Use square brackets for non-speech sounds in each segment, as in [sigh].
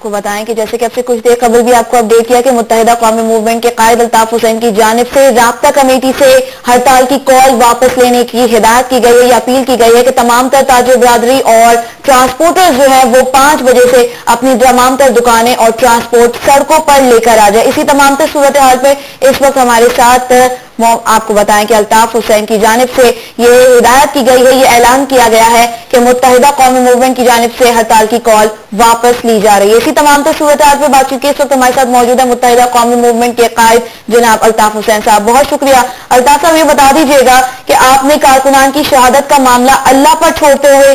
کو بتائیں کہ جیسے کہ اب سے کچھ دیر قبل بھی آپ کو اپڈیٹ کیا کہ متحدہ قومی موومنٹ کے قائد الطاف حسین کی جانب سے رابطہ کمیٹی سے ہڑتال کی کال واپس لینے کی ہدایت کی گئی ہے یا اپیل کی گئی ہے کہ تمام تر تاجر برادری اور ٹرانسپورٹر جو ہیں وہ پانچ بجے سے اپنی تمام تر دکانیں اور ٹرانسپورٹ سڑکوں پر لے کر آ جائے اسی تمام تر صورتحال پہ اس وقت ہمارے ساتھ آپ کو بتائیں کہ الطاف حسین کی جانب سے یہ ہدایت کی گئی ہے، یہ اعلان کیا گیا ہے کہ متحدہ قومی موومنٹ کی جانب سے ہڑتال کی کال واپس لی جا رہی ہے۔ اسی تمام تو صورتحال پہ بات چیت کی اس وقت ہمارے ساتھ موجود ہے متحدہ قومی موومنٹ کے قائد جناب الطاف حسین صاحب۔ بہت شکریہ۔ الطاف صاحب، یہ بتا دیجیے گا کہ آپ نے کارکنان کی شہادت کا معاملہ اللہ پر چھوڑتے ہوئے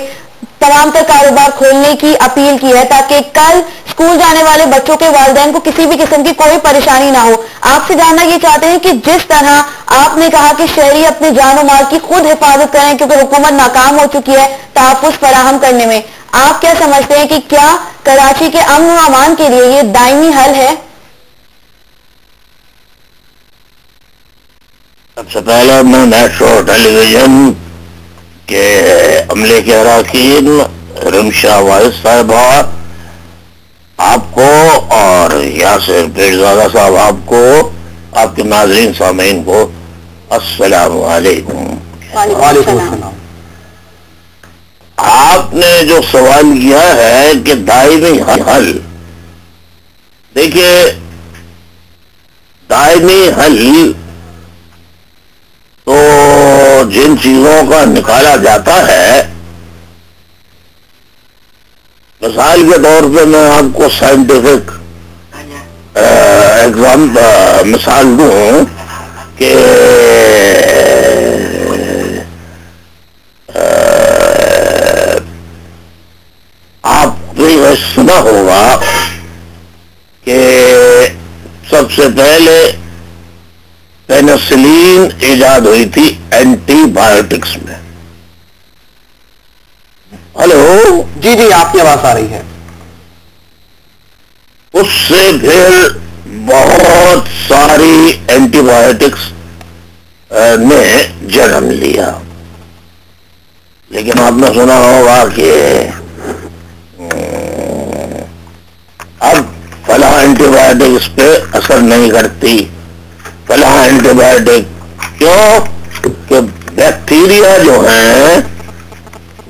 تمام تر کاروبار کھولنے کی اپیل کی ہے تاکہ کل اسکول جانے والے بچوں کے والدین کو کسی بھی قسم کی کوئی پریشانی نہ ہو۔ آپ سے جاننا یہ چاہتے ہیں کہ جس طرح آپ نے کہا کہ شہری اپنے جان و مال کی خود حفاظت کریں کیونکہ حکومت ناکام ہو چکی ہے تحفظ فراہم کرنے میں۔ آپ کیا سمجھتے ہیں کہ کیا کراچی کے امن و امان کے لیے یہ دائمی حل ہے؟ سب سے پہلے میں نیشو ٹیلی ویژن کے عملے کے اراکین رمشا وائس صاحبہ آپ کو اور یاسر پیرزادہ صاحب آپ کو آپ کے ناظرین سامعین کو السلام علیکم۔ وعلیکم السلام۔ آپ نے جو سوال کیا ہے کہ دائمی حل دیکھیے دائمی حل جن چیزوں کا نکالا جاتا ہے، مثال کے طور پہ میں آپ کو سائنٹیفک ایگزام مثال دوں کہ آپ نے سنا ہوگا کہ سب سے پہلے پینسلین ایجاد ہوئی تھی اینٹی بایوٹکس میں۔ ہلو؟ جی جی آپ کی آواز آ رہی ہے۔ اس سے پھر بہت ساری اینٹی بایوٹکس نے جنم لیا۔ لیکن آپ نے سنا ہوگا کہ اب فلاں اینٹی بایوٹک اس پہ اثر نہیں کرتی۔ فلاں اینٹی بایوٹک کیوں کہ بیکٹیریا جو ہیں،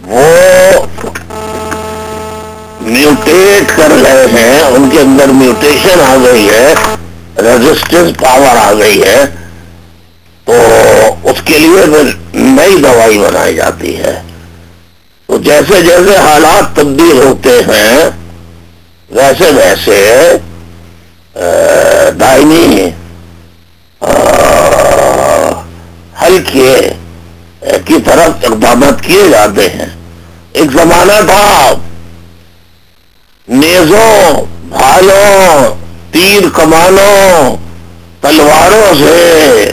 وہ میوٹیٹ کر رہے ہیں، ان کے اندر میوٹیشن آ گئی ہے، ریزسٹنس پاور آ گئی ہے، تو اس کے لیے پھر نئی دوائی بنائی جاتی ہے۔ تو جیسے جیسے حالات تبدیل ہوتے ہیں، ویسے ویسے دائمی حل کیے کی طرف اقدامات کیے جاتے ہیں۔ ایک زمانہ تھا، نیزوں بھالوں تیر کمانوں، تلواروں سے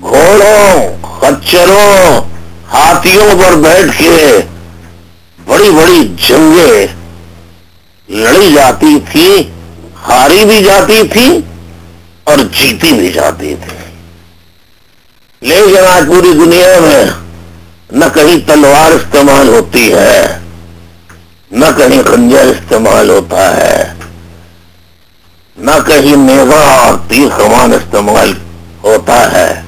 گھوڑوں، خچروں، ہاتھیوں پر بیٹھ کے بڑی بڑی جنگیں لڑی جاتی تھی ہاری بھی جاتی تھی اور جیتی بھی جاتی تھی لیکن آج پوری دنیا میں۔ نہ کہیں تلوار استعمال ہوتی ہے۔ نہ کہیں خنجر استعمال ہوتا ہے۔ نہ کہیں میوا اور تیر کمان استعمال ہوتا ہے۔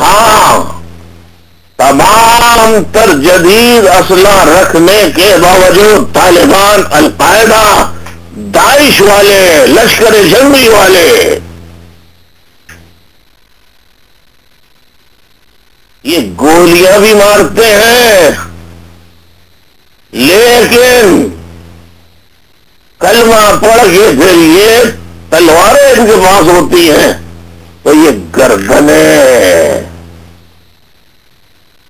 ہاں تمام تر جدید اسلحہ رکھنے کے باوجود طالبان القاعدہ داعش والے، لشکر جنگی والے یہ گولیاں بھی مارتے ہیں۔ لیکن کلمہ پڑھ کے پھر یہ تلواریں ان کے پاس ہوتی ہیں تو یہ گردنیں۔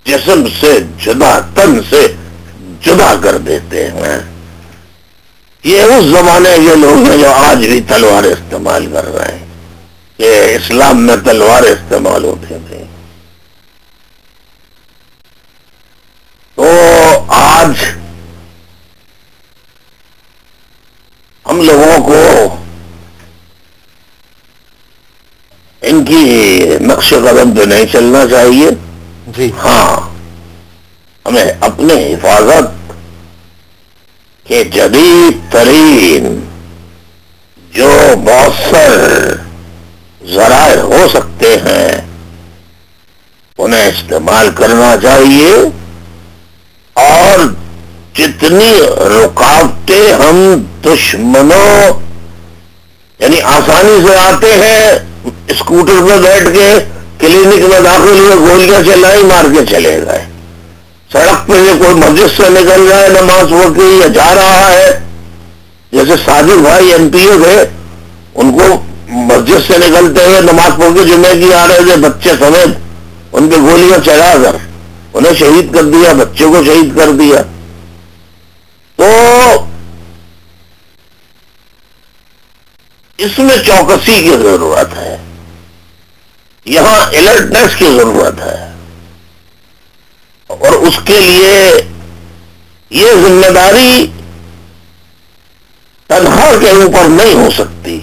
جسم سے جدا، تن سے جدا کر دیتے ہیں۔ یہ اس زمانے کے لوگ ہیں جو آج بھی تلوار استعمال کر رہے ہیں۔ کہ اسلام میں تلوار استعمال ہوتے تھے تو آج ہم لوگوں کو ان کی نقش قدم پہ نہیں چلنا چاہیے۔ جی۔ ہاں ہمیں اپنے حفاظت کہ جدید ترین جو مؤثر ذرائع ہو سکتے ہیں انہیں استعمال کرنا چاہیے۔ اور جتنی رکاوٹیں ہم دشمنوں یعنی آسانی سے آتے ہیں، اسکوٹر پہ بیٹھ کے کلینک میں داخل ہوئے، گولیاں چلائی، مار کے چلے گئے۔ سڑک پہ یہ کوئی مسجد سے نکل رہا ہے نماز پڑھ کے یا جا رہا ہے۔ جیسے ساجد بھائی ایم پی او تھے، ان کو مسجد سے نکلتے ہوئے نماز پڑھ کے جمعے کی آ رہے تھے بچے سمیت ان پہ گولیاں چلا کر۔ انہیں شہید کر دیا، بچوں کو شہید کر دیا۔ تو اس میں چوکسی کی ضرورت ہے۔ یہاں الرٹنس کی ضرورت ہے۔ اور اس کے لیے یہ ذمہ داری تنہا کے اوپر نہیں ہو سکتی۔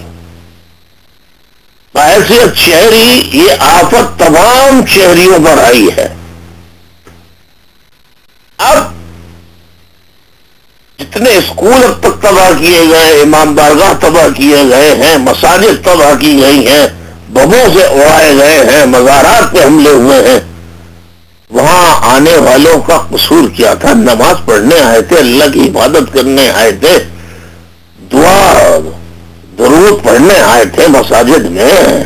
بحیثیت شہری، یہ آفت تمام شہریوں پر آئی ہے۔ اب جتنے اسکول اب تک تباہ کیے گئے امام بارگاہ تباہ کیے گئے ہیں، مساجد تباہ کی گئی ہیں، بموں سے اڑائے گئے ہیں، مزارات پہ حملے ہوئے ہیں۔ وہاں آنے والوں کا قصور کیا تھا؟ نماز پڑھنے آئے تھے، اللہ کی عبادت کرنے آئے تھے، دعا، درود پڑھنے آئے تھے مساجد میں۔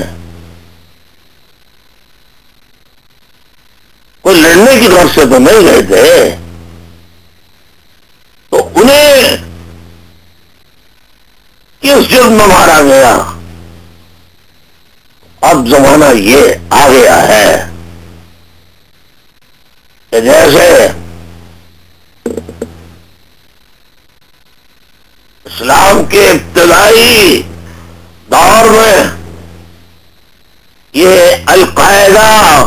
کوئی لڑنے کی طرف سے تو نہیں گئے تھے۔ انہیں کس جرم میں مارا گیا۔ اب زمانہ یہ آ گیا ہے کہ جیسے اسلام کے ابتدائی دور میں یہ القاعدہ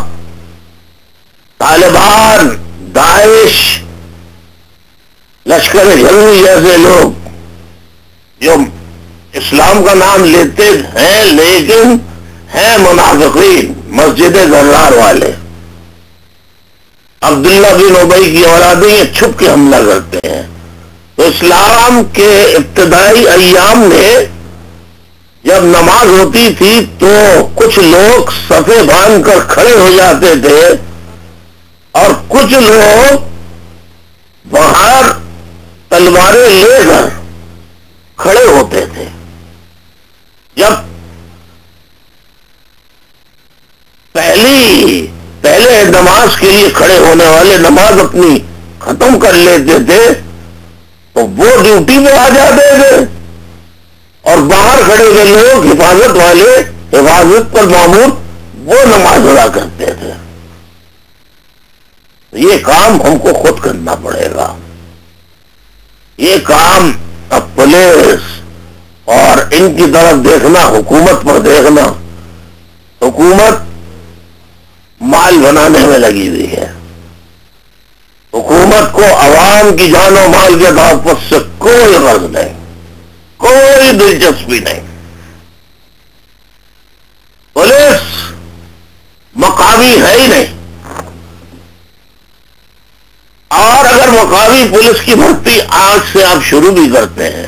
طالبان داعش لشکر جنگی جیسے لوگ۔ جو اسلام کا نام لیتے ہیں، لیکن ہیں منافقین، مسجد گرار والے۔ عبداللہ بن اوبئی کی اولادیں یہ چھپ کے حملہ کرتے ہیں۔ تو اسلام کے ابتدائی ایام میں جب نماز ہوتی تھی تو کچھ لوگ سفے باندھ کر کھڑے ہو جاتے تھے اور کچھ لوگ باہر تلواریں لے کر کھڑے ہوتے تھے۔ جب پہلی، پہلے نماز کے لیے کھڑے ہونے والے نماز اپنی ختم کر لیتے تھے، تو وہ ڈیوٹی میں آ جاتے تھے۔ اور باہر کھڑے ہوئے لوگ، حفاظت والے، حفاظت پر معمول وہ نماز ادا کرتے تھے۔ یہ کام ہم کو خود کرنا پڑے گا۔ یہ کام اب پولیس اور ان کی طرف دیکھنا، حکومت پر دیکھنا۔ حکومت مال بنانے میں لگی ہوئی ہے۔ حکومت کو عوام کی جان و مال کے تحفظ سے کوئی غرض نہیں، کوئی دلچسپی نہیں۔ پولیس مقامی ہے ہی نہیں۔ اور اگر مقامی پولیس کی بھرتی آج سے آپ شروع بھی کرتے ہیں،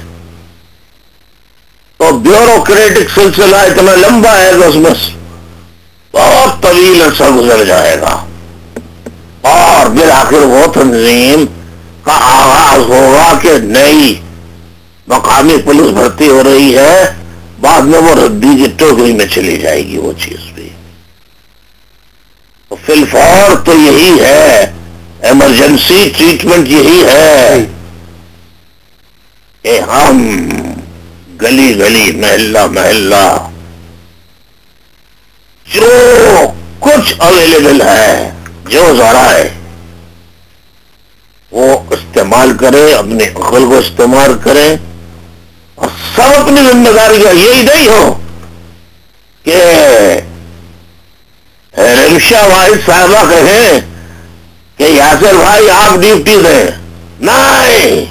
تو بیوروکریٹک سلسلہ اتنا لمبا ہے کہ اس میں بہت طویل عرصہ گزر جائے گا۔ اور بالآخر وہ تنظیم کا آغاز ہوگا کہ نئی مقامی پولیس بھرتی ہو رہی ہے، بعد میں وہ ردی کی ٹوکری میں چلی جائے گی وہ چیز بھی۔ فلفور تو یہی ہے ایمرجنسی ٹریٹمنٹ یہی ہے کہ ہم گلی گلی محلہ محلہ جو کچھ اویلیبل ہے جو ذرا ہے وہ استعمال کرے اپنے عقل کو استعمال کرے اور سب اپنی ذمہ داری کا یہی نہیں ہو کہ رمشا واحد صاحبہ کہیں کہ یاسر بھائی آپ ڈیوٹی دیں نہیں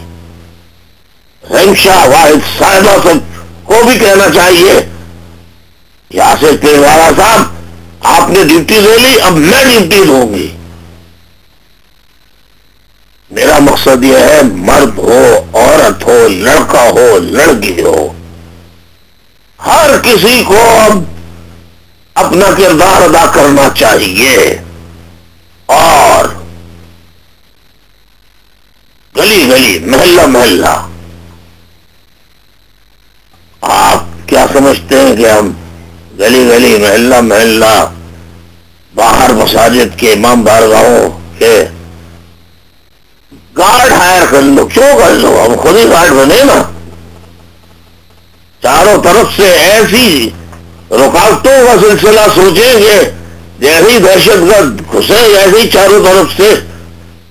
رمشا واحد صاحبہ سب کو بھی کہنا چاہیے۔ یاسر پیروارا صاحب، آپ نے ڈیوٹی لے لی، اب میں ڈیوٹی دوں گی۔ میرا مقصد یہ ہے، مرد ہو، عورت ہو، لڑکا ہو، لڑکی ہو۔ ہر کسی کو اب اپنا کردار ادا کرنا چاہیے اور گلی گلی محلہ محلہ۔ آپ کیا سمجھتے ہیں کہ ہم گلی گلی محلہ محلہ باہر مساجد کے امام بارگاہوں کے گارڈ ہائر کر لو، کیوں کر لو؟ ہم خود ہی گارڈ بنے نا۔ چاروں طرف سے ایسی رکاوٹوں کا سلسلہ سوچیں گے، جیسی دہشت گرد گھسے، ایسی چاروں طرف سے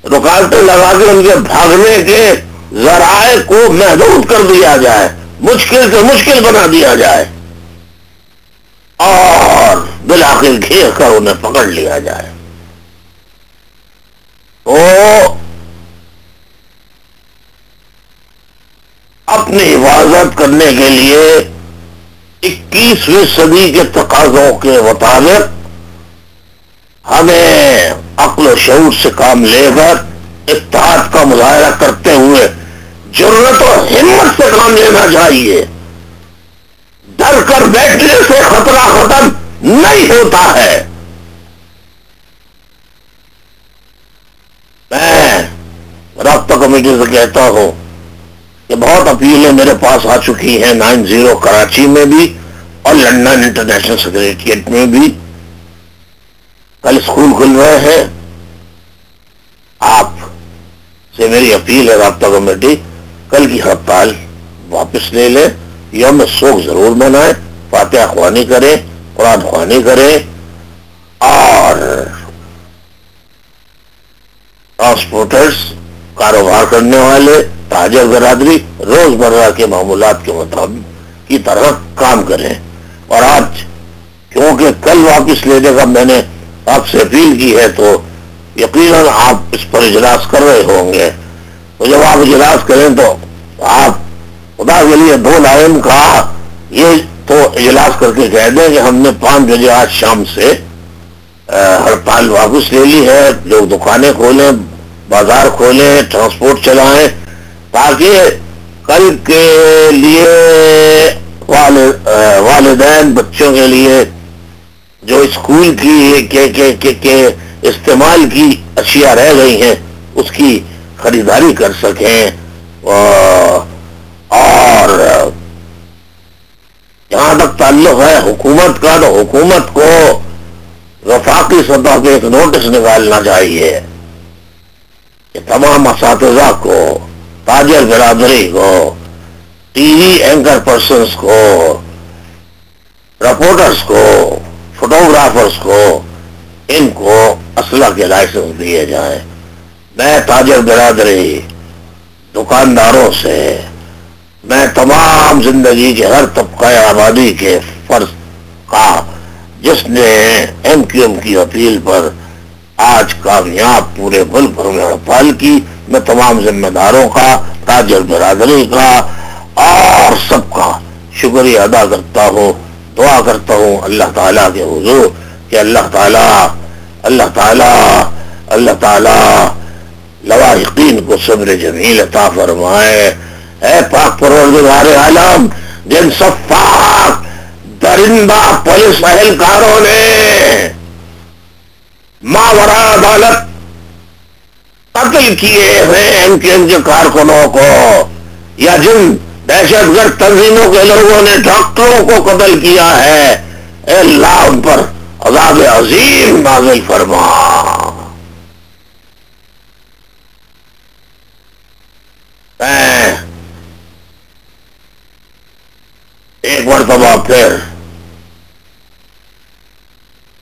رکاوٹیں لگا کے ان کے بھاگنے کے ذرائع کو محدود کر دیا جائے، مشکل سے مشکل بنا دیا جائے، اور بلاخر گھیر کر انہیں پکڑ لیا جائے۔ تو اپنی حفاظت کرنے کے لیے اکیسویں صدی کے تقاضوں کے مطابق ہمیں عقل و شعور سے کام لے کر اتحاد کا مظاہرہ کرتے ہوئے ضرورت و ہمت سے کام لینا چاہیے ڈر کر بیٹھنے سے خطرہ ختم نہیں ہوتا ہے۔ میں رابطہ کمیٹی سے کہتا ہوں کہ بہت اپیلیں میرے پاس آ چکی ہیں نائن زیرو کراچی میں بھی اور لنڈن انٹرنیشنل سیکریٹریٹ میں بھی۔ کل اسکول کھل رہے ہیں۔ آپ سے میری اپیل ہے رابطہ کمیٹی کل کی ہڑتال واپس لے لیں یوم سوکھ ضرور منائیں فاتحہ خوانی کریں قرآن خوانی کریں اور ٹرانسپورٹرز کاروبار کرنے والے، تاجر برادری روز مرہ کے معمولات کے مطابق کی طرح کام کریں۔ اور آج، کیونکہ کل واپس لینے کا میں نے آپ سے اپیل کی ہے، تو یقیناً آپ اس پر اجلاس کر رہے ہوں گے۔ تو جب آپ اجلاس کریں تو آپ خدا کے لیے دو لائن کا یہ تو اجلاس کر کے کہہ دیں کہ ہم نے پانچ بجے آج شام سے ہڑتال واپس لے لی ہے، لوگ دکانیں کھولیں، بازار کھولیں، ٹرانسپورٹ چلائیں، تاکہ کل کے لیے والدین بچوں کے لیے جو اسکول کی استعمال کی اشیاء رہ گئی ہیں، اس کی خریداری کر سکیں اور جہاں تک تعلق ہے حکومت کا، تو حکومت کو وفاقی سطح پہ ایک نوٹس نکالنا چاہیے کہ تمام اساتذہ کو، تاجر برادری کو، ٹی وی اینکر پرسنس کو، رپورٹرز کو، فوٹوگرافرز کو، ان کو اسلحہ کے لائسنس دیے جائیں۔ میں تاجر برادری، دکانداروں سے، میں تمام زندگی کے ہر طبقہ آبادی کے فرض کا، جس نے ایم کیو ایم کی اپیل پر آج کامیاب پورے ملک میں ہڑتال کی، میں تمام ذمہ داروں کا، تاجر برادری کا، اور سب کا شکریہ ادا کرتا ہوں، دعا کرتا ہوں اللہ تعالیٰ کے حضور کہ اللہ تعالیٰ اللہ تعالیٰ اللہ تعالیٰ لواحقین کو صبر جمیل عطا فرمائے۔ اے پاک پروردگار عالم، جن صفاق درندہ پولیس اہلکاروں نے ماورا عدالت قتل کیے ہیں ایم کے ایم کے کارکنوں کو یا جن دہشت گرد تنظیموں کے لوگوں نے ڈاکٹروں کو قتل کیا ہے، اے اللہ ان پر عذاب عظیم نازل فرما۔ ایک مرتبہ پھر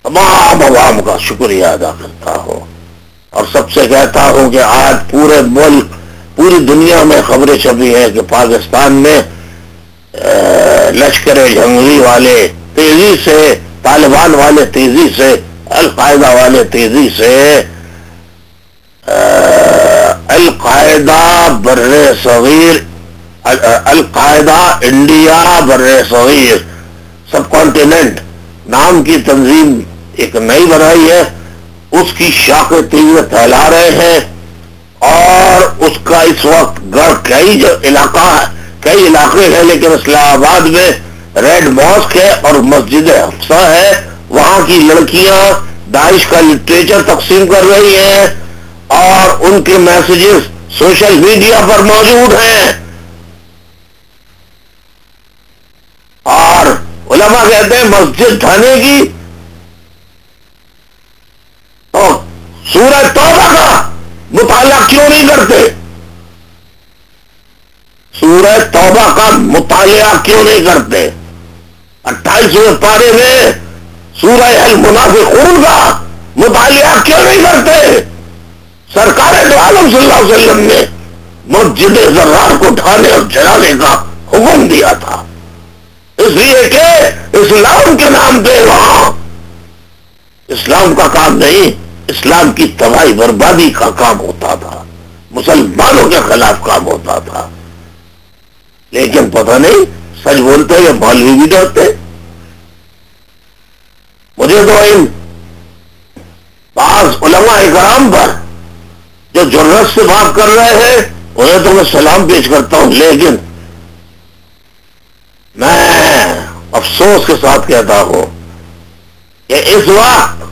تمام عوام کا شکریہ ادا کرتا ہوں اور سب سے کہتا ہوں کہ آج پورے ملک پوری دنیا میں خبریں چھپی ہیں کہ پاکستان میں لشکر جنگلی والے تیزی سے طالبان والے تیزی سے القاعدہ والے تیزی سے القاعدہ بر صغیر، القاعدہ انڈیا بر صغیر سب کانٹیننٹ نام کی تنظیم ایک نئی بنائی ہے، اس کی شاخ تیز پھیلا رہے ہیں، اور اس کا اس وقت گڑھ کئی جو علاقہ ہے، کئی علاقے ہیں، لیکن اسلام آباد میں ریڈ ماسک ہے اور مسجد حفصہ ہے، وہاں کی لڑکیاں داعش کا لٹریچر تقسیم کر رہی ہیں، اور ان کے میسیجز سوشل میڈیا پر موجود ہیں۔ اور علماء کہتے ہیں مسجد ڈھانے کی۔ سورج توبہ کا مطالعہ کیوں نہیں کرتے؟ سورج توبہ کا مطالعہ کیوں نہیں کرتے؟ اٹھائیسویں پارے میں سورہ المنافقون کا مطالعہ کیوں نہیں کرتے؟ سرکار دو عالم صلی اللہ علیہ وسلم نے، مسجد ذرار کو ڈھانے اور جلانے کا حکم دیا تھا۔ اس لیے کہ اسلام کے نام پہ وہاں اسلام کا کام نہیں، اسلام کی تباہی بربادی کا کام ہوتا تھا۔ مسلمانوں کے خلاف کام ہوتا تھا۔ لیکن پتہ نہیں سچ بولتے یا مولوی بھی ڈرتے مجھے تو ان بعض علماء اکرام پر جو ضرورت سے بات کر رہے ہیں، انہیں تو میں سلام پیش کرتا ہوں، لیکن میں افسوس کے ساتھ کہتا ہوں کہ اس وقت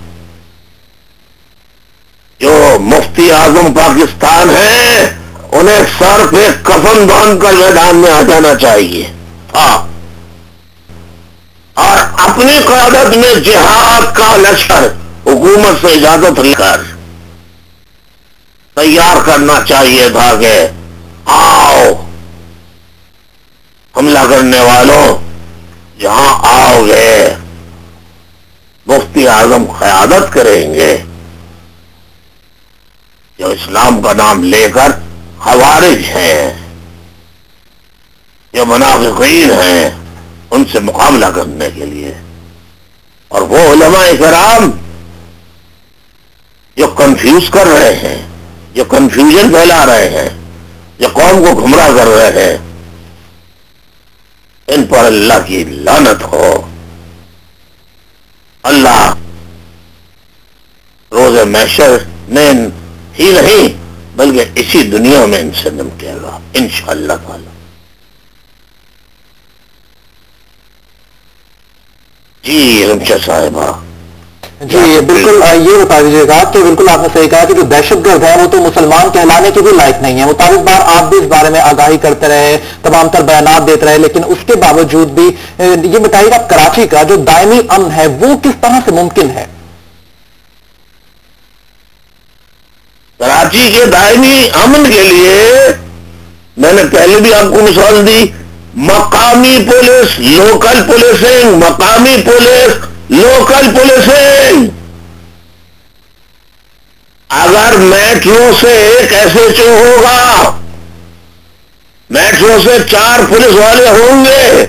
جو مفتی اعظم پاکستان ہے انہیں سر پہ کفن باندھ کر میدان میں آ جانا چاہیے۔ ہاں۔ اور اپنی قیادت میں جہاد کا لشکر، حکومت سے اجازت لے کر۔ تیار کرنا چاہیے تھا کہ آؤ۔ حملہ کرنے والوں جہاں آؤ گے۔ مفتی اعظم قیادت کریں گے۔ جو اسلام کا نام لے کر خوارج ہیں، جو منافقین ہیں، ان سے مقابلہ کرنے کے لیے۔ اور وہ علماء کرام جو کنفیوز کر رہے ہیں جو کنفیوژن پھیلا رہے ہیں جو قوم کو گمراہ کر رہے ہیں۔ ان پر اللہ کی لانت ہو۔ اللہ روز محشر میں ہی نہیں، بلکہ اسی دنیا میں ان سے نمٹے گا۔ ان شاء اللہ تعالی۔ جی رمشا صاحبہ جی بالکل یہ بتا دیجیے گا کہ بالکل آپ نے صحیح کہا کہ جو دہشت گرد ہے وہ تو مسلمان کہلانے کے بھی لائق نہیں ہے مطابق بار آپ بھی اس بارے میں آگاہی کرتے رہے، تمام تر بیانات دیتے رہے، لیکن اس کے باوجود بھی یہ بتائیے گا کراچی کا جو دائمی امن ہے، وہ کس طرح سے ممکن ہے؟ کراچی کے دائمی امن کے لیے میں نے پہلے بھی آپ کو مثال دی، مقامی پولیس، لوکل پولیسنگ، مقامی پولیس لوکل پولیسنگ۔ اگر میٹرو سے ایک ایسے چو ہوگا، میٹرو سے چار پولیس والے ہوں گے،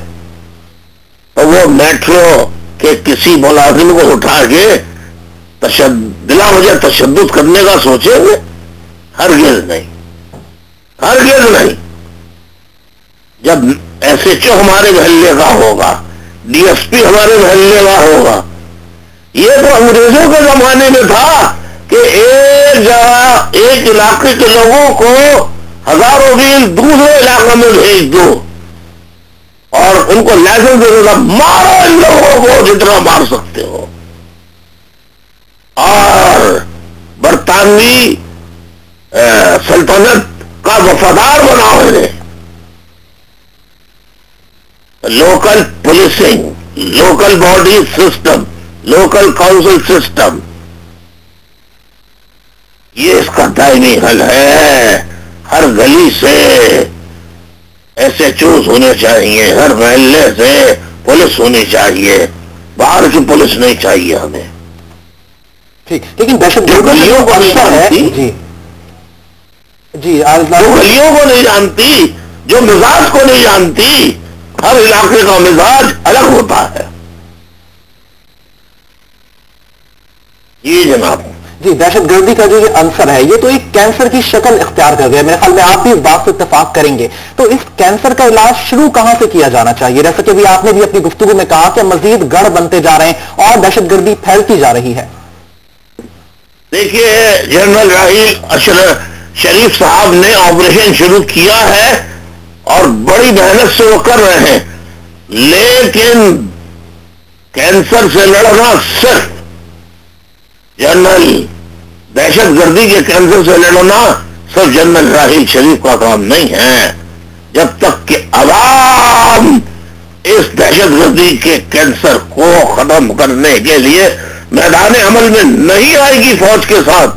تو وہ میٹرو کے کسی ملازم کو اٹھا کے تشد بلا وجہ تشدد کرنے کا سوچیں گے۔ ہرگز نہیں۔ ہرگز نہیں۔ جب ایس ایچ او ہمارے محلے کا ہوگا ڈی ایس پی ہمارے محلے کا ہوگا۔ یہ تو انگریزوں کے زمانے میں تھا کہ ایک جگہ، ایک علاقے کے لوگوں کو ہزاروں میل دوسرے علاقے میں بھیج دو۔ اور ان کو لائسنس دے دینا مارو ان لوگوں کو جتنا مار سکتے ہو۔ اور برطانوی سلطنت کا وفادار بناؤ انہیں local policing local body system local council system یہ اس کا دائمی حل ہے۔ ہر گلی سے ایسے چوز ہونے چاہیے ہر محلے سے پولیس ہونی چاہیے۔ باہر کی پولیس نہیں چاہیے ہمیں۔ لیکن کا گلیوں جو کو نہیں جی۔ جی جو گلیوں کو نہیں جانتی جو مزاج کو نہیں جانتی ہر علاقے کا مزاج الگ ہوتا ہے۔ جی جناب۔ جی دہشت گردی کا جو یہ عنصر ہے یہ تو ایک کینسر کی شکل اختیار کر گیا میرے خیال میں آپ بھی اس بات سے اتفاق کریں گے۔ تو اس کینسر کا علاج شروع کہاں سے کیا جانا چاہیے؟ جیسا کہ ابھی آپ نے بھی اپنی گفتگو میں کہا کہ مزید گڑھ بنتے جا رہے ہیں اور دہشت گردی پھیلتی جا رہی ہے۔ دیکھیے جنرل اشرف شریف صاحب نے آپریشن شروع کیا ہے۔ اور بڑی محنت سے وہ کر رہے ہیں۔ لیکن کینسر سے لڑنا صرف جنرل دہشت گردی کے کینسر سے لڑنا صرف جنرل راہیل شریف کا کام نہیں ہے۔ جب تک کہ عوام اس دہشت گردی کے کینسر کو ختم کرنے کے لیے میدان عمل میں نہیں آئے گی فوج کے ساتھ،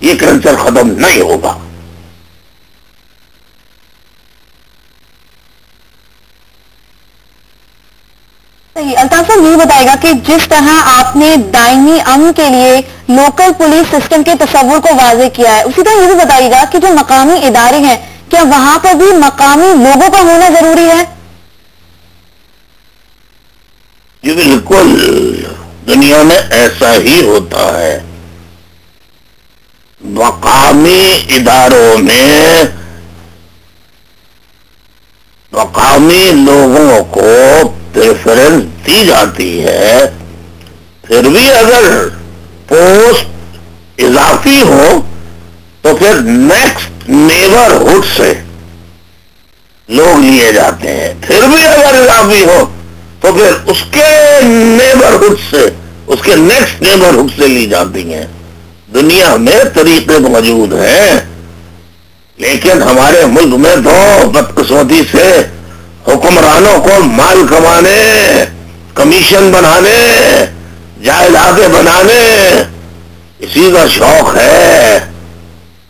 یہ کینسر ختم نہیں ہوگا۔ جی، الطاف صاحب، یہ بتائے گا کہ جس طرح آپ نے دائمی امن کے لیے لوکل پولیس سسٹم کے تصور کو واضح کیا ہے، اسی طرح یہ بھی بتائیے گا کہ جو مقامی ادارے ہیں، کیا وہاں پر بھی مقامی لوگوں کا ہونا ضروری ہے؟ جی بالکل۔ دنیا میں ایسا ہی ہوتا ہے۔ مقامی اداروں میں مقامی لوگوں کو پریفرنس دی جاتی ہے، پھر بھی اگر پوسٹ اضافی ہو تو پھر نیکسٹ نیبرہڈ سے لوگ لیے جاتے ہیں۔ پھر بھی اگر اضافی ہو تو پھر اس کے نیبرہڈ سے، اس کے نیکسٹ نیبرہڈ سے لی جاتی ہیں۔ دنیا میں طریقے موجود ہیں۔ لیکن ہمارے ملک میں تو بدقسمتی سے حکمرانوں کو مال کمانے، کمیشن بنانے، جائیدادیں بنانے، اسی کا شوق ہے۔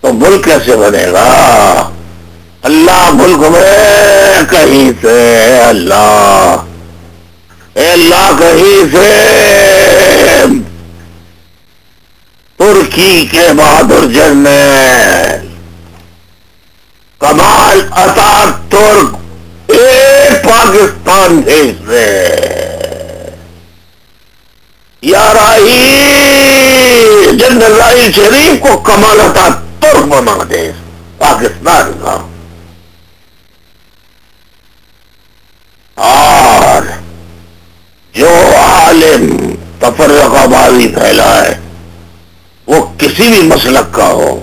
تو ملک کیسے بنے گا؟ اللہ ملک میں کہیں سے؟ اللہ۔ اے اللہ کہیں سے؟ ترکی کے بہادر جنرل کمال اتا ترک ایک پاکستان بھیج دے یا رائی جنرل رائی شریف کو کمالتا ترک بنا دے۔ پاکستان کا۔ اور جو عالم تفرقہ بازی پھیلا ہے وہ کسی بھی مسلک کا ہو۔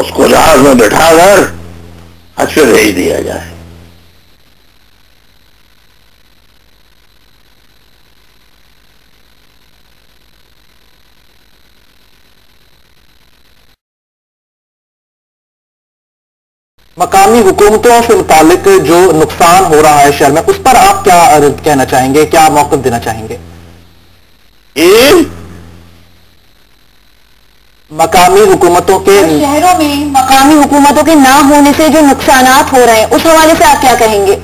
اس کو جہاز میں بٹھا کر حج پہ بھیج دیا جائے۔ مقامی حکومتوں سے متعلق جو نقصان ہو رہا ہے شہر میں، اس پر آپ کیا کہنا چاہیں گے؟ کیا موقف دینا چاہیں گے؟ مقامی حکومتوں کے شہروں میں مقامی حکومتوں کے نہ ہونے سے جو نقصانات ہو رہے ہیں اس حوالے سے آپ کیا کہیں گے؟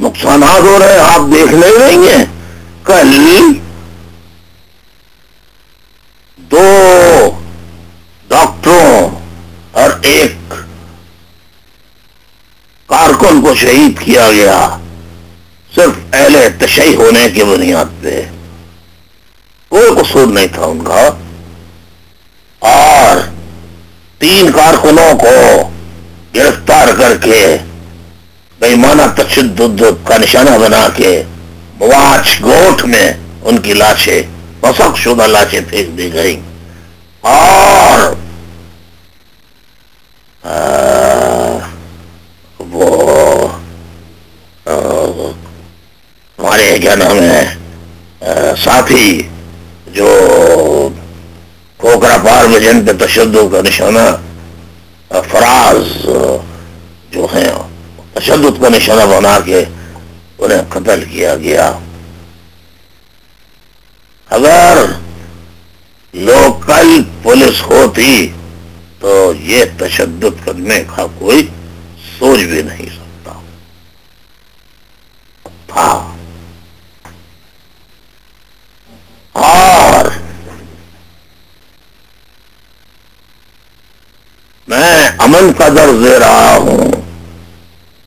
نقصانات ہو رہے ہیں آپ دیکھ لے رہی ہیں۔ کل دو ڈاکٹروں اور ایک کارکن کو شہید کیا گیا۔ صرف اہل تشہی ہونے کی بنیاد پہ۔ کوئی قصور نہیں تھا ان کا۔ تین کارکنوں کو گرفتار کر کے بےمانہ تشدد کا نشانہ بنا کے مواچ گوٹ میں ان کی لاشیں مسق شدہ لاشیں پھینک دی گئی اور وہ ہمارے کیا نام ہے ساتھی جو کوکرا پار میں جن پہ تشدد کا نشانہ فراز جو ہیں، تشدد کا نشانہ بنا کے انہیں قتل کیا گیا۔ اگر لوکل پولیس ہوتی تو یہ تشدد کرنے کا کوئی سوچ بھی نہیں سکتا تھا اور میں امن کا درد دے رہا ہوں۔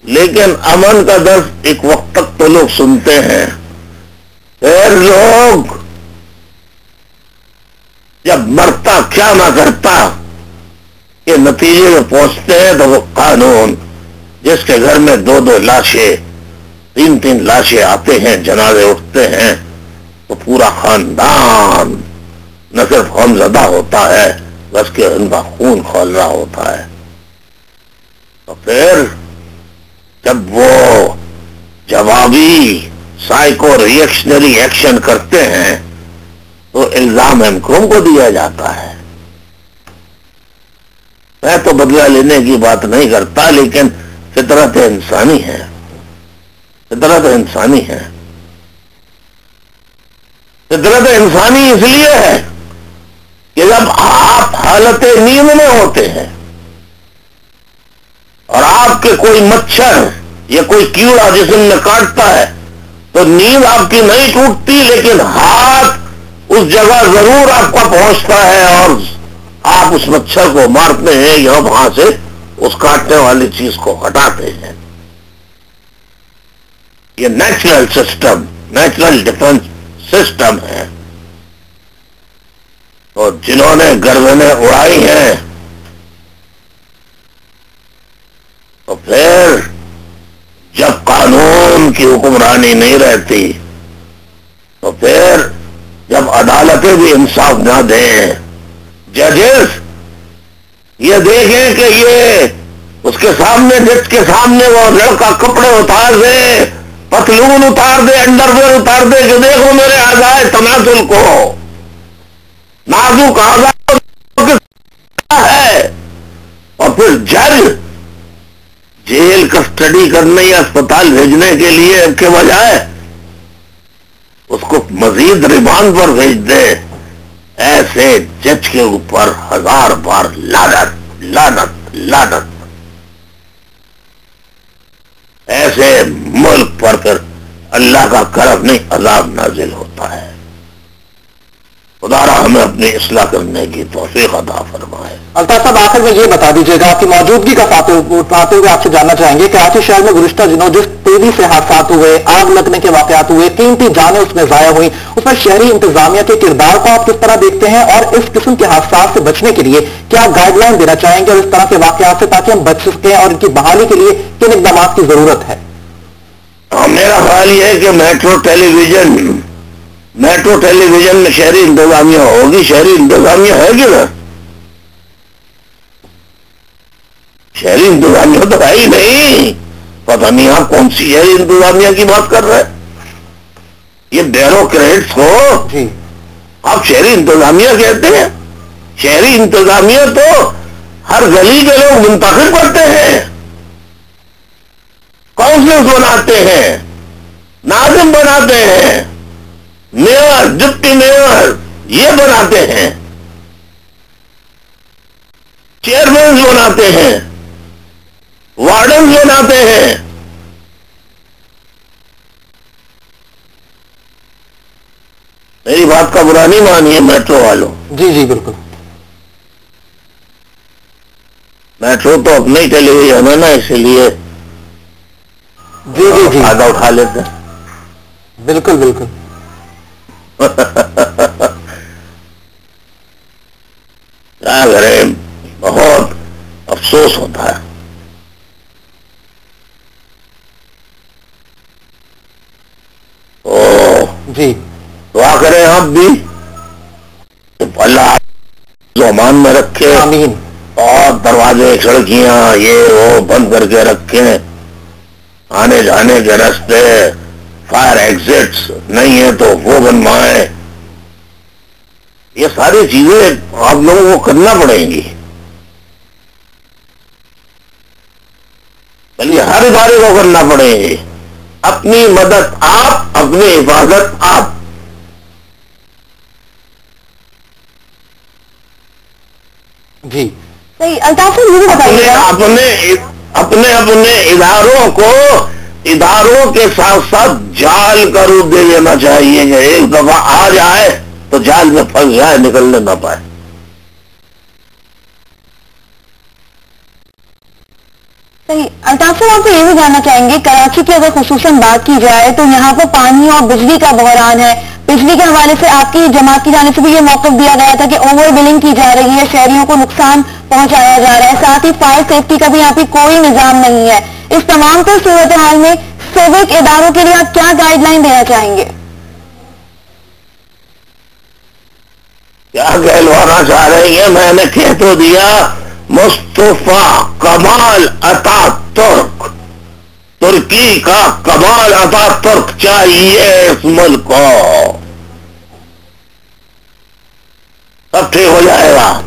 لیکن امن کا درد ایک وقت تک تو لوگ سنتے ہیں۔ پھر لوگ جب مرتا کیا نہ کرتا یہ نتیجے میں پہنچتے ہیں تو وہ قانون، جس کے گھر میں دو دو لاشیں تین تین لاشیں آتے ہیں، جنازے اٹھتے ہیں، تو پورا خاندان نہ صرف غم زدہ ہوتا ہے بس کہ ان کا خون کھول رہا ہوتا ہے۔ تو پھر جب وہ جوابی سائیکو ریئیکشنری ایکشن کرتے ہیں، تو الزام ہم کو دیا جاتا ہے۔ میں تو بدلہ لینے کی بات نہیں کرتا، لیکن فطرت انسانی ہے۔ فطرت انسانی ہے۔ فطرت انسانی اس لیے ہے کہ جب آپ حالت نیند میں ہوتے ہیں اور آپ کے کوئی مچھر یا کوئی کیڑا جسم میں کاٹتا ہے، تو نیند آپ کی نہیں ٹوٹتی، لیکن ہاتھ اس جگہ ضرور آپ کا پہنچتا ہے اور آپ اس مچھر کو مارتے ہیں یا وہاں سے اس کاٹنے والی چیز کو ہٹاتے ہیں۔ یہ natural system, natural defence system ہے۔ اور جنہوں نے گردنیں اڑائی ہیں تو پھر جب قانون کی حکمرانی نہیں رہتی، تو پھر جب عدالتیں بھی انصاف نہ دیں ججز یہ دیکھیں کہ یہ اس کے سامنے جج کے سامنے وہ لڑکا کپڑے اتار دے، پتلون اتار دے انڈر ویئر اتار دے کہ دیکھو میرے آزائے تناسل کو۔ نازک آزاد ہے۔ اور پھر جج جیل کسٹڈی کرنے یا اسپتال بھیجنے کے لیے کے بجائے اس کو مزید ریمانڈ پر بھیج دے۔ ایسے جج کے اوپر ہزار بار لانت لانت لانت ایسے ملک پر پھر اللہ کا کرم نہیں، عذاب نازل ہوتا ہے۔ خدارا ہمیں اپنی اصلاح کرنے کی توفیق عطا فرمائے۔ الطاف صاحب آخر میں یہ بتا دیجیے گا آپ کی موجودگی کا پاتے ہوئے آپ سے جاننا چاہیں گے کراچی شہر میں گزشتہ دنوں جس تیزی سے حادثات ہوئے آگ لگنے کے واقعات ہوئے قیمتی جانیں اس میں ضائع ہوئی اس میں شہری انتظامیہ کے کردار کو آپ کس طرح دیکھتے ہیں اور اس قسم کے حادثات سے بچنے کے لیے کیا گائیڈ لائن دینا چاہیں گے اور اس طرح کے واقعات سے تاکہ ہم بچ سکیں اور ان کی بحالی کے لیے کن اقدامات کی ضرورت ہے؟ میرا خیال یہ ہے کہ metro television metro television میں شہری انتظامیہ ہوگی شہری انتظامیہ ہے کہ نا شہری انتظامیہ تو ہے ہی نہیں۔ پتہ نہیں آپ کون سی شہری انتظامیہ کی بات کر رہے یہ بیوروکریٹس کو جی۔ آپ شہری انتظامیہ کہتے ہیں؟ شہری انتظامیہ تو ہر گلی کے لوگ منتخب کرتے ہیں۔ کاؤنسلر بناتے ہیں ناظم بناتے ہیں۔ میئر ڈپٹی میئر یہ بناتے ہیں۔ چیئرمین بناتے ہیں۔ وارڈن بناتے ہیں۔ میری بات کا برا نہیں مانیے میٹرو والوں جی جی بالکل۔ میٹرو تو اپنے ہی چلی گئی ہے نا اسی لیے جی جی جی۔ فائدہ اٹھا لیتے بالکل بالکل۔ [laughs] کیا بہت افسوس ہوتا ہے۔ جی۔ دعا کریں آپ بھی۔ اللہ زمان میں رکھے۔ آمین۔ اور دروازے کھڑکیاں یہ وہ بند کر کے رکھیں۔ آنے جانے کے راستے۔ فائر ایگزٹس نہیں ہے تو وہ بنوائیں۔ یہ ساری چیزیں آپ لوگوں کو کرنا پڑیں گی۔ بلکہ ہر ادارے کو کرنا پڑے گی اپنی مدد آپ اپنی حفاظت آپ۔ جی۔ صحیح الطاف بھی بتائیے۔ اپنے اپنے اپنے اداروں کو اداروں کے ساتھ ساتھ جال کا روپ دے دینا چاہیے کہ ایک دفعہ آ جائے تو جال میں پھنس جائے، نکلنے نہ پائے۔ الطاف صاحب، آپ سے یہ بھی جاننا چاہیں گے، کراچی کی اگر خصوصاً بات کی جائے تو یہاں پر پانی اور بجلی کا بحران ہے۔ بجلی کے حوالے سے آپ کی جماعت کی جانب سے بھی یہ موقف دیا گیا تھا کہ اوور بلنگ کی جا رہی ہے، شہریوں کو نقصان پہنچایا جا رہا ہے۔ ساتھ ہی فائر سیفٹی کا بھی یہاں پہ کوئی نظام نہیں ہے۔ اس تمام تر صورتحال میں سیوک اداروں کے لیے آپ کیا گائیڈ لائن دینا چاہیں گے؟ کیا کہلوانا چاہ رہی ہے میں نے کہہ تو دیا، مصطفیٰ کمال عطا ترک ترکی کا کمال عطا ترک چاہیے اس ملک کو۔ سب ٹھیک ہو جائے گا۔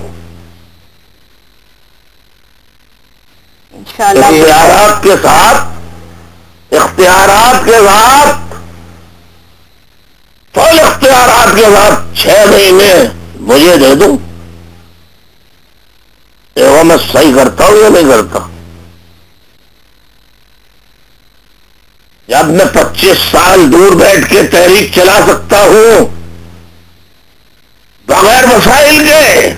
اختیارات کے ساتھ، اختیارات کے ساتھ، فل اختیارات کے ساتھ چھ مہینے مجھے دے دوں وہ میں صحیح کرتا ہوں یا نہیں کرتا۔ جب میں پچیس سال دور بیٹھ کے تحریک چلا سکتا ہوں، بغیر وسائل کے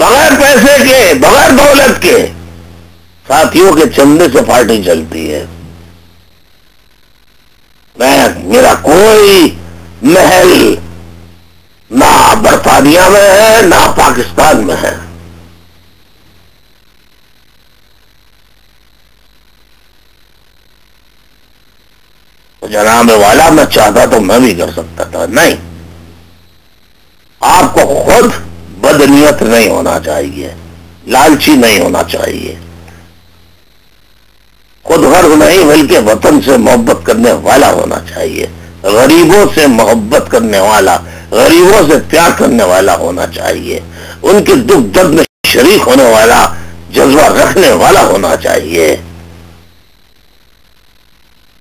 بغیر پیسے کے، بغیر دولت کے۔ ساتھیوں کے چندے سے پارٹی چلتی ہے۔ میں، میرا کوئی محل نہ برطانیہ میں ہے، نہ پاکستان میں ہے۔ جناب والا میں چاہتا تو میں بھی کر سکتا تھا۔ نہیں، آپ کو خود بدنیت نہیں ہونا چاہیے، لالچی نہیں ہونا چاہیے۔ خود غرض نہیں، بلکہ وطن سے محبت کرنے والا ہونا چاہیے۔ غریبوں سے محبت کرنے والا، غریبوں سے پیار کرنے والا ہونا چاہیے۔ ان کے دکھ درد میں شریک ہونے والا، جذبہ رکھنے والا ہونا چاہیے۔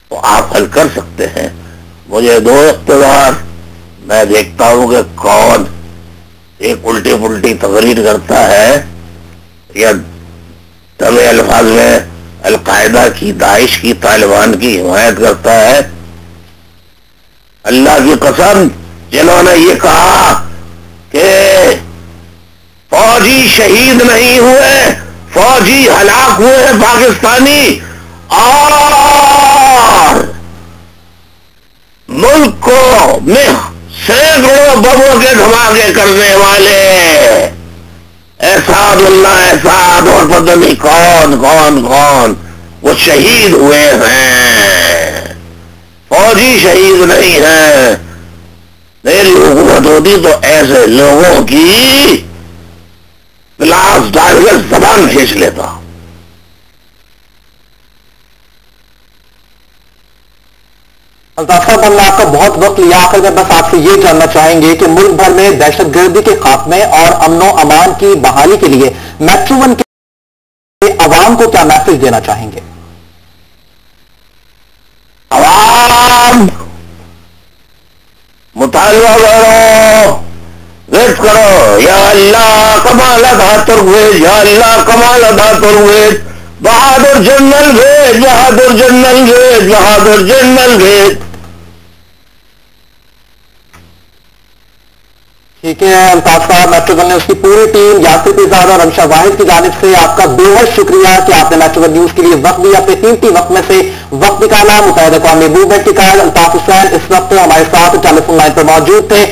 تو آپ حل کر سکتے ہیں۔ مجھے دو اقتدار، میں دیکھتا ہوں کہ کون ایک الٹی پلٹی تقریر کرتا ہے یا تم الفاظ میں القاعدہ کی، داعش کی، طالبان کی حمایت کرتا ہے۔ اللہ کی قسم، جنہوں نے یہ کہا کہ فوجی شہید نہیں ہوئے، فوجی ہلاک ہوئے ہیں پاکستانی، اور ملک کو میں سینکڑوں ببوں کے دھماکے کرنے والے۔ احساد اللہ احساد اور پتہ نہیں کون کون کون۔ وہ شہید ہوئے ہیں۔ فوجی شہید نہیں ہے میری حکومت ہوتی تو ایسے لوگوں کی کلاس ڈال کر زبان کھینچ لیتا۔ الطاف صاحب آپ کا بہت وقت لیا۔ آخر میں بس آپ سے یہ جاننا چاہیں گے کہ ملک بھر میں دہشت گردی کے خاتمے اور امن و امان کی بحالی کے لیے میٹرو ون کے عوام کو کیا میسج دینا چاہیں گے؟ عوام! مطالبہ کرو ویٹ کرو۔ یا اللہ، کمال ادا ترویج یا اللہ، کمال ادا ترویج بہادر جنرل گیٹ بہادر جنرل گیٹ بہادر جنرل گیٹ ٹھیک ہے الطاف صاحب میٹرو ون نیوز کی پوری ٹیم، یاسر پیزاد اور امشا واحد کی جانب سے آپ کا بے حد شکریہ کہ آپ نے میٹرو ون نیوز کے لیے وقت دیا۔ اپنے قیمتی وقت میں سے وقت نکالا۔ متحدہ قومی موومنٹ کے کارڈ الطاف حسین اس وقت ہمارے ساتھ ٹیلیفون لائن پر موجود تھے۔